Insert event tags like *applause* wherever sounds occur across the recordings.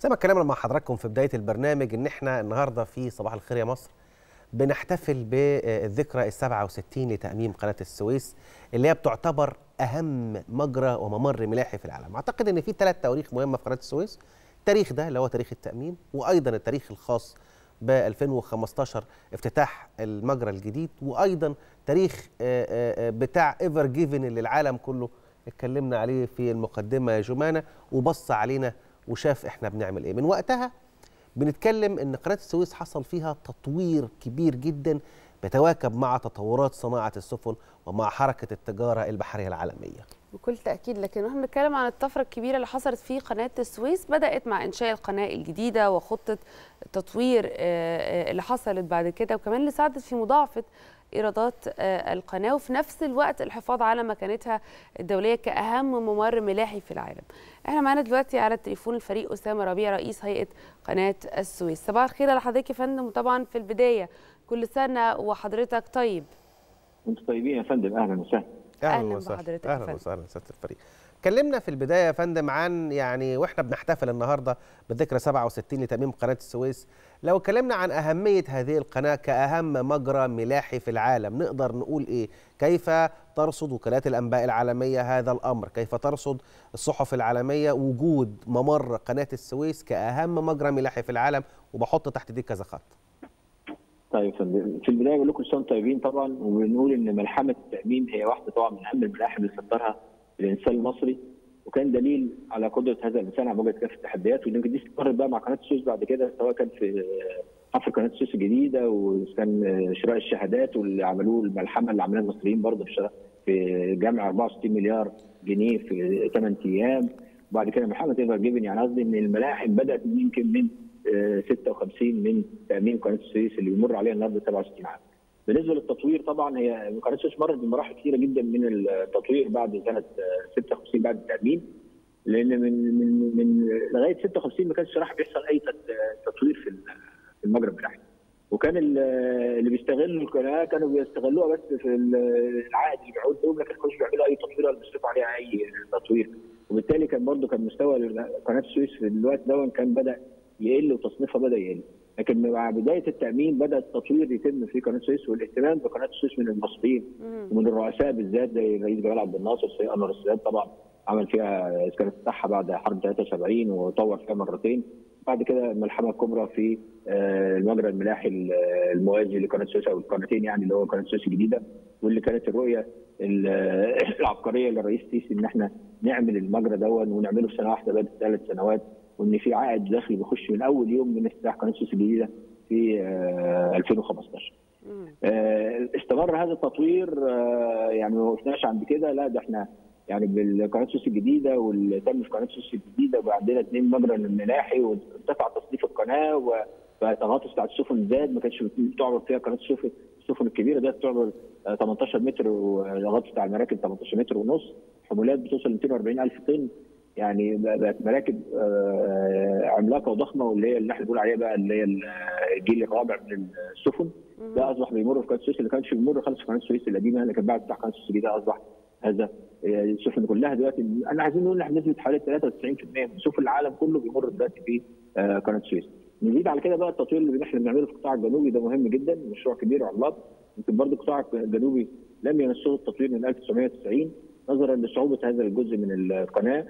زي ما اتكلمنا مع حضراتكم في بداية البرنامج إن إحنا النهارده في صباح الخير يا مصر بنحتفل بالذكرى ال 67 لتأميم قناة السويس اللي هي بتعتبر أهم مجرى وممر ملاحي في العالم. أعتقد أن في ثلاث تواريخ مهمة في قناة السويس. التاريخ ده اللي هو تاريخ التأميم وأيضا التاريخ الخاص ب 2015 افتتاح المجرى الجديد وأيضا تاريخ بتاع ايفر جيفن اللي العالم كله اتكلمنا عليه في المقدمة يا جمانة وبص علينا وشاف إحنا بنعمل إيه من وقتها بنتكلم إن قناة السويس حصل فيها تطوير كبير جدا بتواكب مع تطورات صناعة السفن ومع حركة التجارة البحرية العالمية. بكل تأكيد لكن إحنا بنتكلم عن الطفرة الكبيرة اللي حصلت في قناة السويس بدأت مع إنشاء القناة الجديدة وخطة التطوير اللي حصلت بعد كده وكمان اللي ساعدت في مضاعفة إيرادات القناة وفي نفس الوقت الحفاظ على مكانتها الدولية كأهم ممر ملاحي في العالم. إحنا معانا دلوقتي على التليفون الفريق أسامة ربيع رئيس هيئة قناة السويس. صباح الخير على حضرتك يا فندم وطبعا في البداية كل سنة وحضرتك طيب. أنتم طيبين يا فندم أهلا وسهلا. أهلا بحضرتك أهلا وسهلا سيادة الفريق. كلمنا في البداية يا فندم عن يعني وإحنا بنحتفل النهارده بذكرى 67 لتاميم قناة السويس. لو اتكلمنا عن أهمية هذه القناة كأهم مجرى ملاحي في العالم نقدر نقول إيه؟ كيف ترصد وكالات الأنباء العالمية هذا الأمر؟ كيف ترصد الصحف العالمية وجود ممر قناة السويس كأهم مجرى ملاحي في العالم؟ وبحط تحت دي كذا خط. طيب في البداية بقول لكم سنه طيبين طبعا وبنقول إن ملحمة التاميم هي واحدة طبعا من أهم الملاحم اللي سطرها الإنسان المصري وكان دليل على قدرة هذا الإنسان على مواجهه كافة التحديات ويمكن دي استمرت بقى مع قناة السويس بعد كده سواء كان في حفر قناة السويس الجديدة وكان شراء الشهادات واللي عملوه الملحمة اللي عملها المصريين برضه في في جمع 64 مليار جنيه في 8 أيام وبعد كده ملحمه ايفر جيفن يعني قصدي إن الملاحم بدأت يمكن من 56 من تأميم قناة السويس اللي بيمر عليها النهارده 67 عام. بالنسبة للتطوير طبعا هي قناه السويس مرت بمراحل كثيره جدا من التطوير بعد سنة 56 بعد التأميم لأن من من من لغاية 56 ما كانش صراحة بيحصل أي تطوير في المجرى الملاحي وكان اللي بيستغلوا القناة كانوا بيستغلوها بس في العائد اللي بيعود لهم لكن ما كانوش بيعملوا أي تطوير ولا بيصرفوا عليها أي تطوير. وبالتالي كان برضه كان مستوى قناة السويس في الوقت ده كان بدأ يقل وتصنيفها بدأ يقل. لكن مع بداية التأمين بدأ التطوير يتم في قناة السويس والاهتمام بقناة السويس من المصريين ومن الرؤساء بالذات زي الرئيس جمال عبد الناصر السيد أنور السادات طبعا عمل فيها كانت افتتاحها بعد حرب 73 وطور فيها مرتين. بعد كده الملحمه الكبرى في المجرى الملاحي الموازي لقناة السويس أو القناتين يعني اللي هو قناة السويس الجديدة واللي كانت الرؤية *coughs* العبقرية للرئيس سيسي إن إحنا نعمل المجرى دون ونعمله في سنة واحدة بدل ثلاث سنوات. وإن في عائد داخلي بيخش من أول يوم من افتتاح قناة السويس الجديدة في 2015. استمر هذا التطوير يعني ما وقفناش عند كده لا ده إحنا يعني بالقناة السويس الجديدة واللي تم في قناة السويس الجديدة بقى عندنا اثنين مجرى ملاحي وارتفع تصنيف القناة والتغاطس بتاعت السفن زاد ما كانتش بتعبر فيها قناة السفن السفن الكبيرة ده بتعبر 18 متر والغطس بتاع المراكب 18 متر ونص حمولات بتوصل ل 240 ألف طن يعني بقت مراكب عملاقة وضخمة واللي هي اللي إحنا بنقول عليها بقى اللي هي الجيل الرابع من السفن. ده أصبح بيمر في قناة السويس اللي كانش بيمر خالص في قناة السويس القديمة لكن بعد فتح قناة السويس الجديدة أصبح هذا السفن كلها دلوقتي. أنا عايزين نقول إن نسبه حوالي 93% من سفن العالم كله بيمر دلوقتي في قناة السويس. نزيد على كده بقى التطوير اللي إحنا بنعمله في القطاع الجنوبي ده مهم جدا مشروع كبير وعملاق. يمكن برضه القطاع الجنوبي لم يمسه التطوير من 1990 نظرا لصعوبة هذا الجزء من القناة.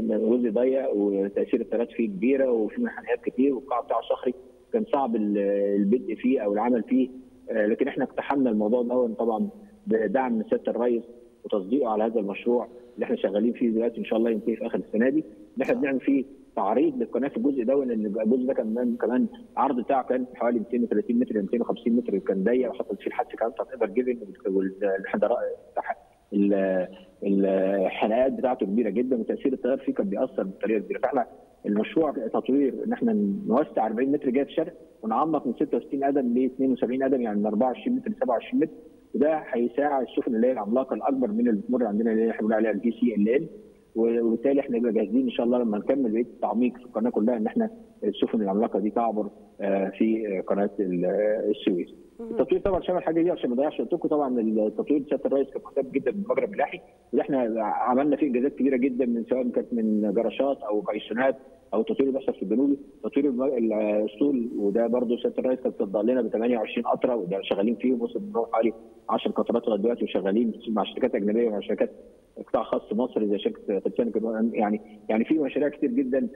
جزء ضيق وتأثير التيارات فيه كبيرة وفي منحنيات كتير والقاع بتاعه صخري كان صعب البدء فيه أو العمل فيه. لكن إحنا اقتحمنا الموضوع ده طبعا بدعم سياده الرئيس وتصديقه على هذا المشروع اللي إحنا شغالين فيه دلوقتي إن شاء الله ينتهي في آخر السنة دي. ان إحنا بنعمل فيه تعريض للقناة في الجزء ده لأن الجزء ده كمان كمان العرض بتاعه كان حوالي 230 متر 250 متر كان ضيق وحصلت فيه الحادثه كمان بتاعت ايفر جيفن الحلقات بتاعته كبيرة جدا وتأثير التيار فيه كان بيأثر بطريقه كبيره فإحنا المشروع تطوير إن إحنا نوسع 40 متر جهه الشرق ونعمق من 66 قدم ل 72 قدم يعني من 24 متر ل 27 متر. وده هيساعد السفن اللي هي العملاقة الأكبر من اللي بتمر عندنا اللي إحنا بنقول عليها ال GCLL وبالتالي إحنا نبقى جاهزين إن شاء الله لما نكمل بقية التعميق في القناة كلها إن إحنا السفن العملاقة دي تعبر في قناة السويس. التطوير طبعا شامل الحاجة دي عشان ما اضيعش وقتكم. طبعا التطوير سياده الرئيس كان مهتم جدا بالمجرى الملاحي وده إحنا عملنا فيه إنجازات كبيرة جدا من سواء كانت من جراجات أو قيسونات أو اللي بيحصل في الجنوبي تطوير الأسطول وده برضه سياده الرئيس كان صدق لنا ب 28 قاطرة وده شغالين فيه وصل حوالي 10 قطرات لغاية دلوقتي وشغالين مع شركات أجنبية ومع شركات قطاع خاص مصري زي شركة يعني يعني في مشاريع كتير جدا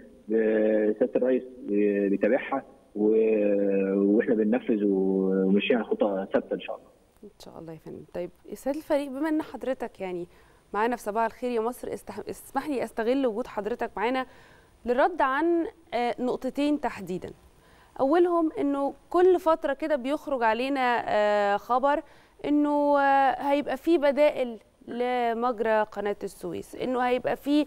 سياده الرئيس بيتابعها وإحنا بننفذ وماشيين على خطى ثابتة إن شاء الله. إن شاء الله يا فندم. طيب سياده الفريق بما إن حضرتك يعني معانا في صباح الخير يا مصر اسمح لي أستغل وجود حضرتك معانا للرد عن نقطتين تحديدا. أولهم إنه كل فترة كده بيخرج علينا خبر إنه هيبقى في بدائل لمجرى قناة السويس إنه هيبقى في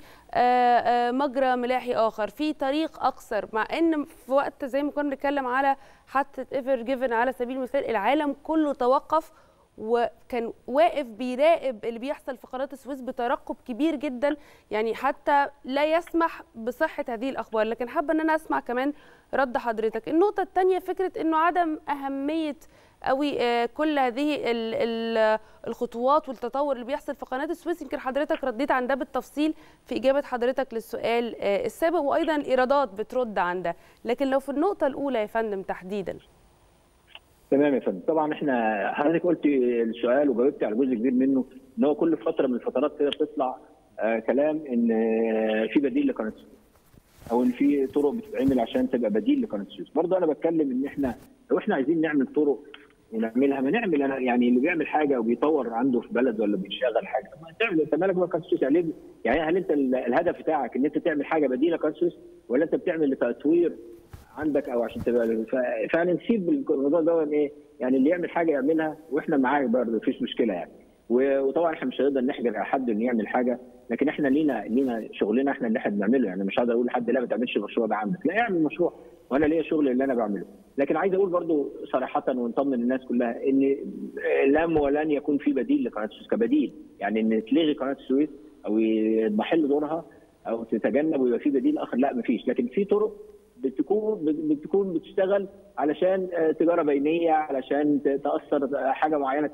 مجرى ملاحي آخر في طريق أقصر مع إن في وقت زي ما كنا بنتكلم على حادثة ايفر جيفن على سبيل المثال العالم كله توقف وكان واقف بيراقب اللي بيحصل في قناة السويس بترقب كبير جدا يعني حتى لا يسمح بصحة هذه الأخبار. لكن حابة إن أنا أسمع كمان رد حضرتك. النقطة الثانية فكرة إنه عدم أهمية قوي كل هذه الخطوات والتطور اللي بيحصل في قناة السويس. يمكن حضرتك رديت عن ده بالتفصيل في إجابة حضرتك للسؤال السابق وأيضا الايرادات بترد عن ده. لكن لو في النقطة الأولى يا فندم تحديدا. تمام يا فندم. طبعا إحنا حضرتك قلت السؤال وجاوبت على جزء كبير منه إن هو كل فترة من الفترات كده بتطلع آه كلام إن في بديل لقناة السويس أو إن في طرق بتتعمل عشان تبقى بديل لقناة السويس برضه أنا بتكلم إن إحنا لو إحنا عايزين نعمل طرق ونعملها ما نعمل أنا يعني اللي بيعمل حاجة وبيطور عنده في بلد ولا بيشغل حاجة. ما تعمل انت مالك بقى قناة السويس يعني يعني هل أنت الهدف بتاعك إن أنت تعمل حاجة بديلة قناه السويس ولا أنت بتعمل لتطوير عندك أو عشان تبقى فأنا نسيب الموضوع ده إيه يعني اللي يعمل حاجة يعملها وإحنا معاه برضه مفيش مشكلة يعني. وطبعا إحنا مش هنقدر نحجر على حد إنه يعمل حاجة لكن إحنا لينا لينا شغلنا إحنا اللي إحنا بنعمله يعني. مش هقدر أقول لحد لا ما تعملش المشروع ده عندك. لا اعمل مشروع. وأنا ليا شغل اللي أنا بعمله. لكن عايز أقول برضو صراحة ونطمن الناس كلها إن لم ولن يكون في بديل لقناة السويس. كبديل. يعني إن تلغي قناة السويس أو يضمحل دورها أو تتجنب ويبقى في بديل آخر لا مفيش. لكن في طرق بتكون بتكون بتشتغل علشان تجارة بينية علشان تأثر حاجة معينة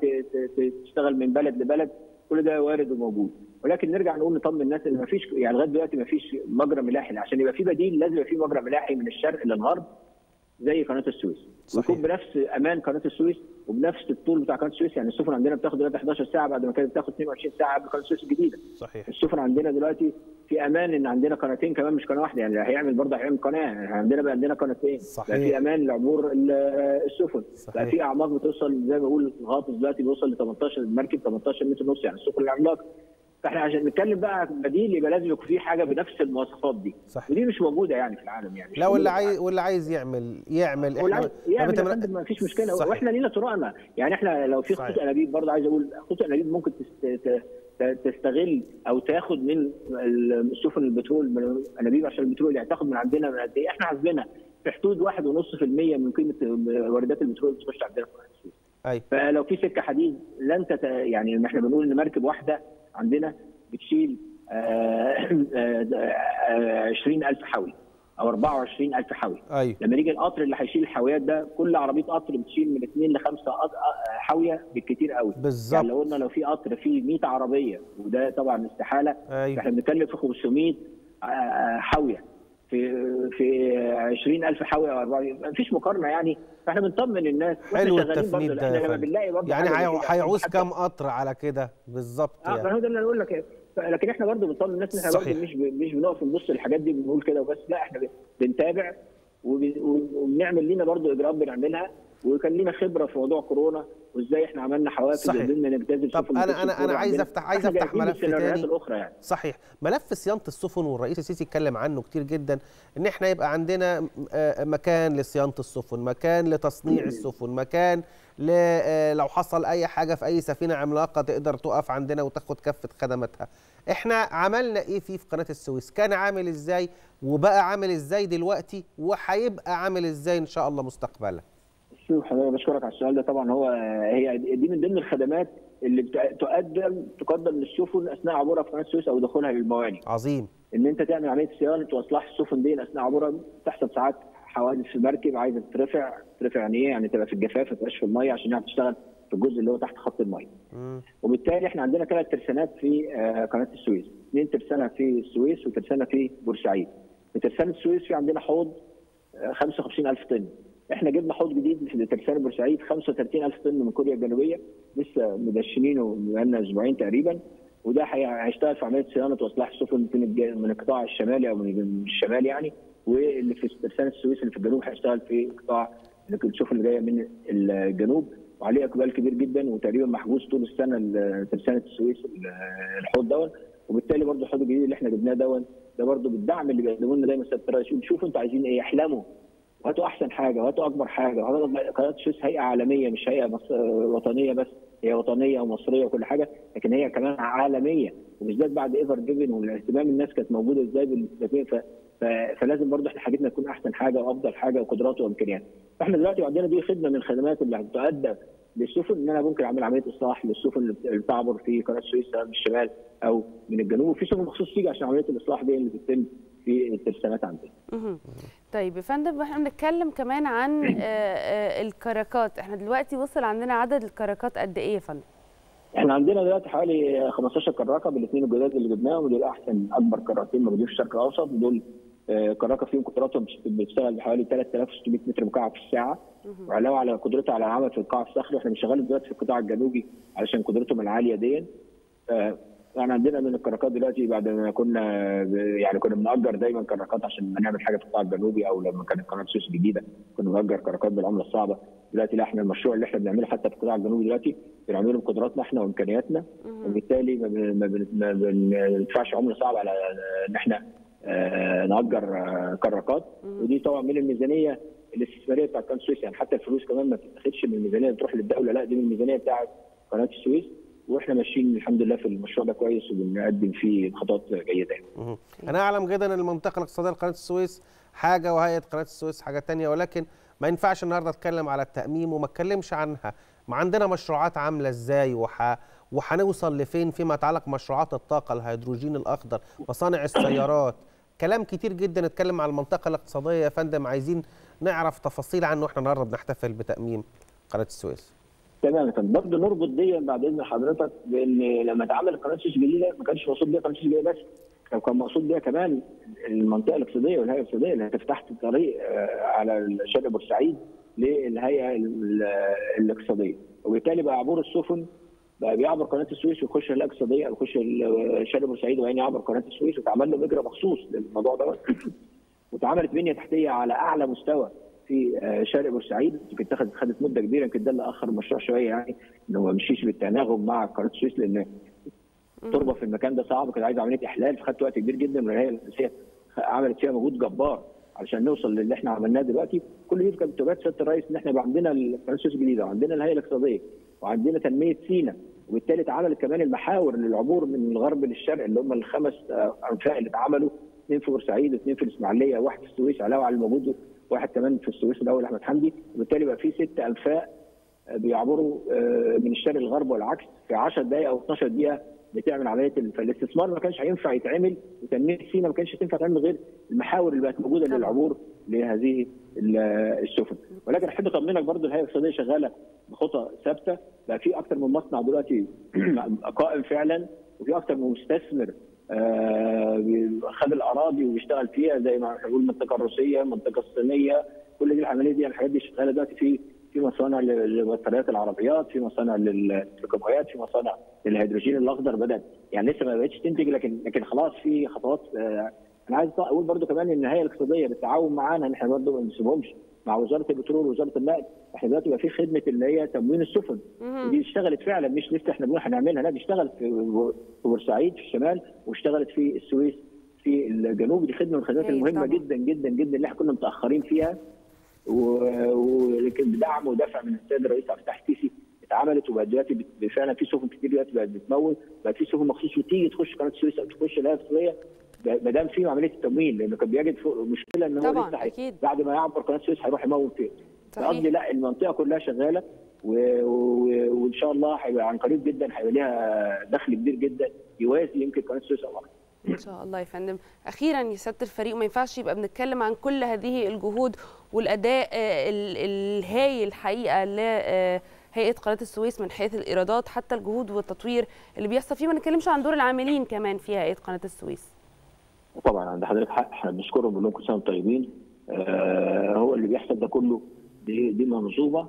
تشتغل من بلد لبلد. كل ده وارد وموجود. ولكن نرجع نقول نطمن الناس إن مفيش يعني لغاية دلوقتي مفيش مجرى ملاحي. عشان يبقى في بديل لازم يبقى في مجرى ملاحي من الشرق للغرب. زي قناة السويس. ويكون بنفس أمان قناة السويس وبنفس الطول بتاع قناة السويس. يعني السفن عندنا بتاخد دلوقتي 11 ساعة بعد ما كانت بتاخد 22 ساعة قبل قناة السويس الجديدة. صحيح. السفن عندنا دلوقتي في أمان إن عندنا قناتين كمان مش قناة واحدة. يعني هيعمل برضه هيعمل قناة. يعني عندنا بقى عندنا قناتين. صحيح. بقى في أمان لعبور السفن. صحيح. بقى في أعماق بتوصل زي ما بقول الغاطس دلوقتي بيوصل ل 18 المركب 18 متر ونص يعني السفن العملاقة. فاحنا عشان نتكلم بقى بديل يبقى لازم يكون في حاجة بنفس المواصفات دي. صحيح. ودي مش موجودة يعني في العالم يعني. لا واللي عايز واللي عايز يعمل يعمل عايز يعمل فندم ما فيش مشكلة. صحيح. وإحنا لينا طرقنا. يعني إحنا لو في خطوط. أنابيب برضه عايز أقول خطوط أنابيب ممكن تست... تستغل أو تاخد من السفن البترول من الأنابيب عشان البترول يعني تاخد من عندنا من قد إيه؟ إحنا حاسبينها في حدود 1.5% من قيمة واردات البترول اللي بتخش عندنا في السويس أيوه. فلو في سكة حديد لن تت... يعني ما إحنا بنقول إن مركب واحدة عندنا بتشيل آه، آه، آه، 20000 حاوي أو 24000 حاوي أيوه. لما يجي القطر اللي هيشيل الحاويات ده كل عربية قطر بتشيل من 2 ل 5 حاويه بالكتير قوي. بالظبط. يعني لو قلنا لو في قطر فيه 100 عربية وده طبعا استحالة. أيوة. إحنا بنتكلم في 500 آه، حاويه في في 20000 حاويه أو 40 مفيش مقارنة يعني. فإحنا بنطمن الناس. حلو التفنيد. ده إحنا لما. بنلاقي برضه يعني هيعوز كام قطر على كده؟ بالظبط آه ما يعني هو ده اللي أنا بقول لك. لكن إحنا برضه بنطمن الناس إن إحنا. برضه مش مش بنقف نبص للحاجات دي بنقول كده وبس. لا إحنا بنتابع وب- وبنعمل لينا برضه إجراءات بنعملها وكان لينا خبرة في موضوع كورونا. وازاي إحنا عملنا حوافز صحيح. وقدرنا نجتاز طب أنا- أنا الكورة عايز. أفتح- عايز جاهزين ملف تاني. الاخرى يعني. صحيح. ملف صيانة السفن والرئيس السيسي اتكلم عنه كتير جدا إن إحنا يبقى عندنا آه، مكان لصيانة السفن مكان لتصنيع السفن مكان ل- آه، لو حصل أي حاجة في أي سفينة عملاقة تقدر تقف عندنا وتاخد كافه خدماتها. إحنا عملنا إيه فيه في قناة السويس؟ كان عامل إزاي؟ وبقى عامل إزاي دلوقتي؟ وهيبقى عامل إزاي إن شاء الله مستقبلا؟ شوف حضرتك بشكرك على السؤال ده. طبعا هو هي دي من ضمن الخدمات اللي بت- تقدم تقدم للسفن أثناء عبورها في قناه السويس أو دخولها للموانئ. عظيم. إن أنت تعمل عملية صيانة وإصلاح السفن دي أثناء عبورها تحصل ساعات حوادث في المركب عايزة تترفع ترفع يعني إيه يعني تبقى في الجفاف ما تبقاش في المية عشان يعرف تشتغل في الجزء اللي هو تحت خط المية. وبالتالي إحنا عندنا ثلاث ترسانات في آه، قناة السويس. اثنين ترسانة في السويس وترسانة في بورسعيد. في ترسانة السويس في عندنا حوض آه، 55000 طن. إحنا جبنا حوض جديد في ترسانة بورسعيد 35000 طن من كوريا الجنوبية لسه مدشنينه بقالنا أسبوعين تقريبا وده هي- هيشتغل في عملية صيانة وإصلاح السفن من من القطاع الشمالي أو من الشمال يعني واللي في ترسانة السويس اللي في الجنوب هيشتغل في قطاع السفن اللي جاية من الجنوب وعليه إقبال كبير جدا وتقريبا محجوز طول السنة ترسانة السويس ال- الحوض دون وبالتالي برضه الحوض الجديد اللي إحنا جبناه دون ده برضه بالدعم اللي بيقدموه لنا دايما سيادة الرئيس شوفوا أنتوا عايزين إيه احلموا وهاتوا أحسن حاجة وهاتوا أكبر حاجة. قناة السويس هيئة عالمية مش هيئة مص- وطنية بس. هي وطنية ومصرية وكل حاجة لكن هي كمان عالمية. وبالذات بعد إيفر جيفن والاهتمام الناس كانت موجودة إزاي. ف... فلازم برضه إحنا حاجتنا تكون أحسن حاجة وأفضل حاجة وقدرات وامكانيات فإحنا دلوقتي عندنا دي خدمة من الخدمات اللي هتؤدى للسفن إن أنا ممكن أعمل عملية إصلاح للسفن اللي بتعبر في قناة السويس سواء من الشمال أو من الجنوب. وفي سفن مخصوص تيجي عشان عملية الإصلاح دي اللي بتتم. في الترسانات عندنا. طيب يا فندم إحنا بنتكلم كمان عن آه، آه، الكراكات. إحنا دلوقتي وصل عندنا عدد الكراكات قد إيه يا فندم؟ إحنا عندنا دلوقتي حوالي 15 كراكة بالاثنين الجداد اللي جبناهم ودول أحسن أكبر كراكتين موجودين في الشرق الأوسط. ودول آه، كراكة فيهم قدراتهم بتشتغل بحوالي 3600 متر مكعب في الساعة. وعلاوه على قدرتها على العمل في القاع الصخري. إحنا بنشغلهم دلوقتي في القطاع الجنوبي علشان قدرتهم العالية دي يعني عندنا من الكراكات دلوقتي بعد ما كنا يعني كنا بنأجر دايما كراكات عشان نعمل حاجة في القطاع الجنوبي أو لما كانت قناه السويس الجديده كنا بنأجر كراكات بالعملة الصعبة. دلوقتي لا إحنا المشروع اللي إحنا بنعمله حتى في القطاع الجنوبي دلوقتي بنعمله بقدراتنا إحنا وإمكانياتنا. وبالتالي ما بن- ما بن- ما بندفعش عملة صعبة على إن إحنا آه، نأجر آه، كراكات ودي طبعا من الميزانية الاستثمارية بتاعت قناة السويس يعني حتى الفلوس كمان ما بتتاخدش من الميزانية اللي تروح للدولة. لا دي من الميزانية بتاعت قناة السويس وإحنا ماشيين الحمد لله في المشروع ده كويس وبنقدم فيه خطوات جيدة يعني. أنا أعلم جدا إن المنطقة الاقتصادية لقناة السويس حاجة وهيئة قناة السويس حاجة تانية ولكن ما ينفعش النهارده أتكلم على التأميم وما أتكلمش عنها. ما عندنا مشروعات عاملة إزاي وح... وهنوصل لفين فيما يتعلق مشروعات الطاقة الهيدروجين الأخضر مصانع السيارات؟ كلام كتير جدا نتكلم على المنطقة الاقتصادية. يا فندم عايزين نعرف تفاصيل عنه وإحنا النهارده بنحتفل بتأميم قناة السويس. تمام برضه نربط دي بعد إذن حضرتك بإن لما اتعملت قناه السويس الجديدة ما كانش مقصود بيها قناه السويس الجديدة بس كان مقصود بيها كمان المنطقة الأقتصادية والهيئة الأقتصادية اللي هتفتح الطريق آه، على شرق بورسعيد للهيئة ال- الأقتصادية. وبالتالي بقى عبور السفن بقى بيعبر قناة السويس ويخش الهيئة الأقتصادية أو يخش ال- شرق بورسعيد وبعدين يعبر قناة السويس واتعمل له مجرى مخصوص للموضوع دوت. *laughs* واتعملت بنية تحتية على أعلى مستوى في آه، شرق بورسعيد يمكن اتخذت خدت مدة كبيرة يمكن ده اللي أخر المشروع شوية يعني انه ما مشيش بالتناغم مع قناة السويس لأن التربه في المكان ده صعب كانت عايزة عملية إحلال فخدت وقت كبير جدا والهيئه الاساسيه عملت فيها مجهود جبار علشان نوصل للي إحنا عملناه دلوقتي. كل دي كانت توجيهات سياده الرئيس إن إحنا يبقى عندنا قناة السويس الجديده وعندنا الهيئة الاقتصادية وعندنا تنمية سينا وبالتالي اتعملت كمان المحاور للعبور من الغرب للشرق اللي هم الخمس آه، أنفاق اللي اتعملوا اثنين في بورسعيد واثنين في الإسماعيلية وواحد في السويس علاوه على الموجود. واحد كمان في السويس الأول أحمد حمدي وبالتالي بقى في ست أنفاق آه، بيعبروا آه، من الشرق للغرب والعكس في 10 دقائق أو 12 دقيقة بتعمل عملية ال- فالاستثمار ما كانش هينفع يتعمل وتنميه سينا ما كانش تنفع تعمل غير المحاور اللي بقت موجودة. للعبور لهذه ال- السفن ولكن أحب أطمنك برضو الهيئه الاقتصادية شغالة بخطى ثابتة بقى في أكثر من مصنع دلوقتي *clears throat* قائم فعلا وفي أكثر من مستثمر خد الأراضي وبيشتغل فيها زي ما بنقول المنطقة الروسية المنطقة الصينية كل دي العملية دي الحاجات دي شغالة دلوقتي في في مصانع ل- لبطاريات العربيات في مصانع للكيماويات في مصانع للهيدروجين الأخضر بدأت. يعني لسه ما بقتش تنتج لكن لكن خلاص في خطوات آه، أنا عايز أقول برضو كمان إن الهيئة الاقتصادية بالتعاون معانا ان إحنا برضو ما نسيبهمش مع وزارة البترول ووزارة النقل إحنا دلوقتي بقى في خدمة اللي هي تموين السفن. ودي اشتغلت فعلا مش لسه إحنا بنقول هنعملها لا دي اشتغلت في بورسعيد في الشمال واشتغلت في السويس في الجنوب. دي خدمة من الخدمات هايل المهمة طبعا. جدا جدا جدا اللي إحنا كنا متأخرين فيها. ولكن بدعم ودفع من السيد الرئيس عبد الفتاح السيسي اتعملت وبقت دلوقتي فعلا في سفن كتير دلوقتي بقت بتمول بقى في سفن مخصوص وتيجي تخش قناة السويس أو تخش الهيئة الاقتصادية ما دام في عمليه التمويل لأنه كان بيجد فوق- مشكله إن هو طبعاً، لسه أكيد. بعد ما يعبر قناة السويس هيروح يمول فين صحيح. قصدي لا المنطقة كلها شغالة و- و- وإن شاء الله هيبقى عن قريب جدا هيبقى ليها دخل كبير جدا يوازي يمكن قناة السويس أو أكتر. إن شاء الله يا فندم. أخيرا يا سيادة الفريق ما ينفعش يبقى بنتكلم عن كل هذه الجهود والأداء آه، ال- الهايل الحقيقة لهيئه قناة السويس من حيث الإيرادات حتى الجهود والتطوير اللي بيحصل فيه. ما نتكلمش عن دور العاملين كمان في هيئة قناة السويس. طبعا عند حضرتك حق إحنا بنشكرهم بنقول لهم كل سنة وأنتم طيبين. آه هو اللي بيحصل ده كله دي, دي منظومة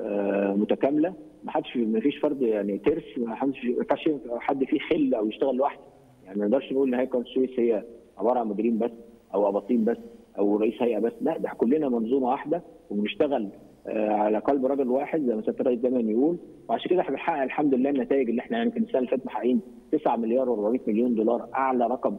آه متكاملة. ما حدش ما فيش فرد يعني ترس ما حدش ما ينفعش حد فيه خل أو يشتغل لوحده. يعني ما نقدرش نقول إن هيئه قناه السويس هي عبارة عن مديرين بس أو أباطين بس أو رئيس هيئة بس. لا ده كلنا منظومة واحدة وبنشتغل آه على قلب رجل واحد زي ما سياده الرئيس دايما يقول. وعشان كده إحنا بنحقق الحمد لله النتائج اللي إحنا يعني يمكن السنة اللي فاتت محققين 9 مليار و400 مليون دولار أعلى رقم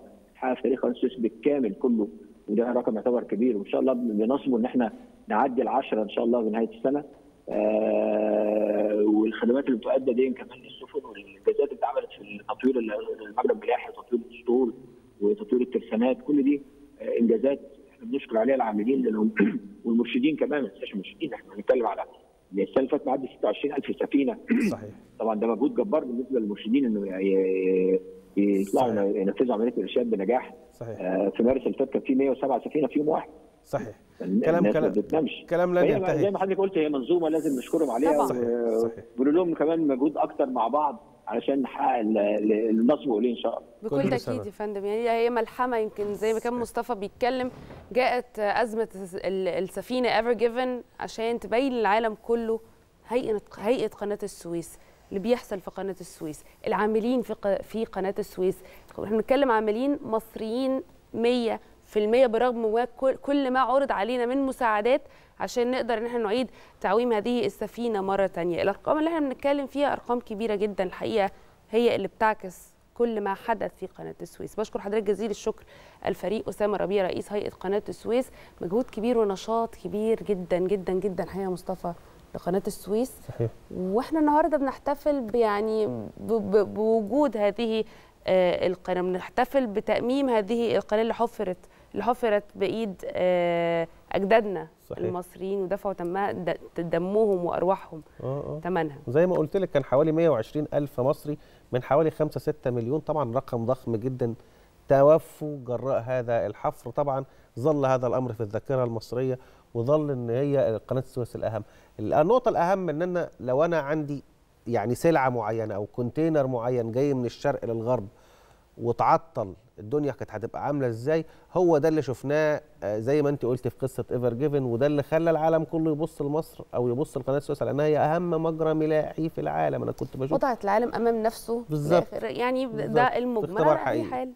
تاريخ قناه السويس بالكامل كله وده رقم يعتبر كبير. وإن شاء الله بنصبه إن إحنا نعدي العشرة إن شاء الله بنهاية السنة. آه والخدمات اللي بتؤدى دي كمان للسفن والإنجازات اللي اتعملت في تطوير المجرى الملاحي وتطوير الاسطول وتطوير الترسانات كل دي آه إنجازات إحنا بنشكر عليها العاملين لأنهم *clears throat* والمرشدين كمان ما تنساش المرشدين إحنا بنتكلم على السنة اللي فاتت معدي 26000 سفينة. صحيح. طبعا ده مجهود جبار بالنسبة للمرشدين إنه يطلعوا. ينفذوا عملية الإرشاد بنجاح. صحيح. آه، في مارس اللي فات كان في 107 سفينة في يوم واحد. صحيح. كلام كلام بتنامش. كلام لن فهي ينتهي. زي ما حضرتك قلت هي منظومة لازم نشكرهم عليها طبعاً. صحيح، و- صحيح. ونقول لهم كمان مجهود أكتر مع بعض علشان نحقق ال- ال- النصب واليه إن شاء الله. بكل كل تأكيد. يا فندم. يعني هي ملحمة يمكن زي ما كان مصطفى بيتكلم جاءت أزمة ال- السفينة ايفر جيفن عشان تبين للعالم كله هيئه هيئة قناة السويس. اللي بيحصل في قناة السويس. العاملين في في قناة السويس. إحنا بنتكلم عاملين مصريين 100% برغم كل- ما عرض علينا من مساعدات عشان نقدر إن إحنا نعيد تعويم هذه السفينة مرة تانية. الأرقام اللي إحنا بنتكلم فيها أرقام كبيرة جدا. الحقيقة هي اللي بتعكس كل ما حدث في قناة السويس. بشكر حضرتك جزيل الشكر الفريق. أسامة ربيع رئيس هيئة قناة السويس. مجهود كبير ونشاط كبير جدا جدا جدا. يا مصطفى لقناة السويس. صحيح. وإحنا النهارده بنحتفل يعني بوجود هذه آه، القناة بنحتفل بتأميم هذه القناة اللي حفرت اللي حفرت بإيد آه، أجدادنا صحيح. المصريين ودفعوا تمها- دمهم وأرواحهم ثمنها زي ما قلت لك كان حوالي 120 ألف مصري من حوالي 5 6 مليون طبعا رقم ضخم جدا توفوا جراء هذا الحفر طبعا ظل هذا الأمر في الذاكرة المصرية. وظل إن هي قناة السويس الأهم النقطة الأهم إن أنا لو أنا عندي يعني سلعة معينة أو container معين جاي من الشرق للغرب وتعطل الدنيا كانت هتبقى عاملة إزاي هو ده اللي شفناه آه، زي ما أنت قلت في قصة ايفر جيفن وده اللي خلى العالم كله يبص لمصر أو يبص لقناة السويس على انها هي أهم مجرى ملاحي في العالم أنا كنت بشوف وضعت العالم أمام نفسه في بالظبط. يعني. ده في المجمل على حقيقي. حال